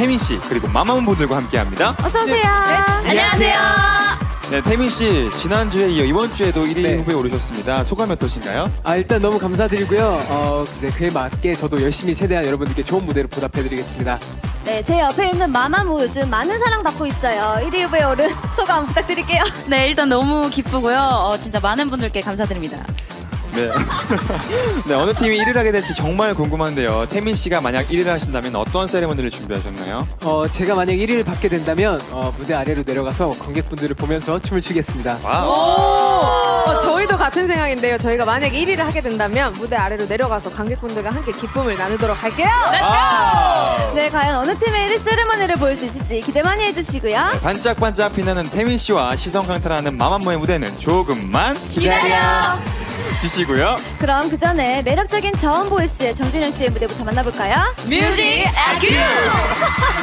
태민 씨 그리고 마마무 분들과 함께합니다. 어서 오세요. 안녕하세요. 네, 태민 씨 지난 주에 이어 이번 주에도 1위 네. 후보에 오르셨습니다. 소감이 어떠신가요? 아 일단 너무 감사드리고요. 어 이제 그에 맞게 저도 열심히 최대한 여러분들께 좋은 무대로 보답해드리겠습니다. 네, 제 옆에 있는 마마무 요즘 많은 사랑 받고 있어요. 1위 후보에 오른 소감 부탁드릴게요. 네, 일단 너무 기쁘고요. 어, 진짜 많은 분들께 감사드립니다. 네. 네, 어느 팀이 1위를 하게 될지 정말 궁금한데요. 태민 씨가 만약 1위를 하신다면 어떤 세레머니를 준비하셨나요? 어 제가 만약 1위를 받게 된다면 어, 무대 아래로 내려가서 관객분들을 보면서 춤을 추겠습니다. wow. 어, 저희도 같은 생각인데요. 저희가 만약 1위를 하게 된다면 무대 아래로 내려가서 관객분들과 함께 기쁨을 나누도록 할게요. wow. 네, 과연 어느 팀의 1위 세레머니를 보일 수 있을지 기대 많이 해주시고요. 네, 반짝반짝 빛나는 태민 씨와 시선 강탈하는 마마무의 무대는 조금만 기다려! 주시고요. 그럼 그 전에 매력적인 저음 voice의 정준영 씨의 무대부터 만나볼까요? music 큐!